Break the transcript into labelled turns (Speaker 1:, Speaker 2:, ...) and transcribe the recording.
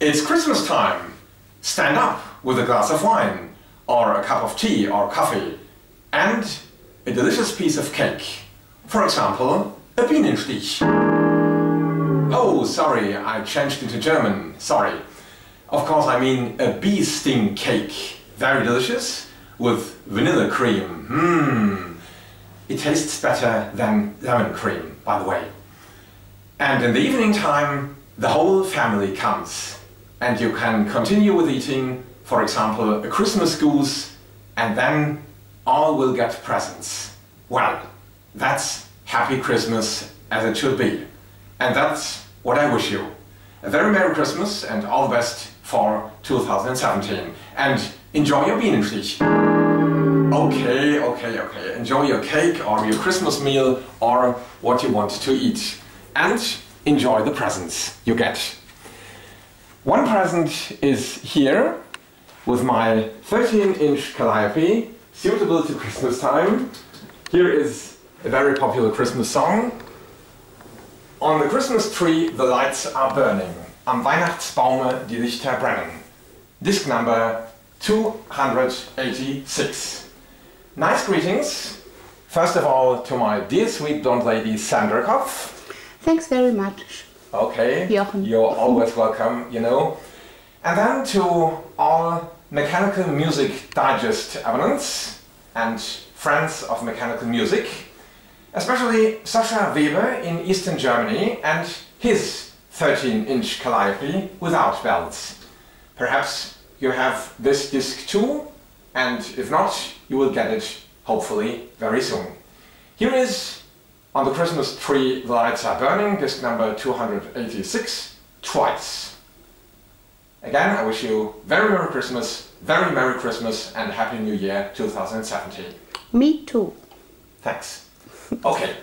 Speaker 1: It's Christmas time. Stand up with a glass of wine, or a cup of tea or coffee, and a delicious piece of cake. For example, a Bienenstich. Oh, sorry, I changed into German. Sorry. Of course, I mean a bee sting cake. Very delicious, with vanilla cream. Mmm. It tastes better than lemon cream, by the way. And in the evening time, the whole family comes. And you can continue with eating, for example, a Christmas goose, and then all will get presents. Well, that's Happy Christmas as it should be. And that's what I wish you. A very Merry Christmas and all the best for 2017. And enjoy your Bienenstich. Okay, okay, okay. Enjoy your cake or your Christmas meal or what you want to eat. And enjoy the presents you get. One present is here with my 13 inch Kalliope, suitable to Christmas time. Here is a very popular Christmas song. On the Christmas tree the lights are burning. Am Weihnachtsbaume die Lichter brennen. Disc number 286. Nice greetings. First of all to my dear sweet blonde lady Sandra Kopf.
Speaker 2: Thanks very much.
Speaker 1: Okay.
Speaker 2: Jochen.
Speaker 1: You're always welcome, you know. And then to all Mechanical Music Digest abonnents and friends of mechanical music, especially Sascha Weber in Eastern Germany and his 13-inch Kalliope without bells. Perhaps you have this disc too, and if not, you will get it hopefully very soon. Here is on the Christmas tree the lights are burning, disc number 286, twice. Again, I wish you very Merry Christmas, very Merry Christmas and Happy New Year 2017.
Speaker 2: Me too.
Speaker 1: Thanks. Okay,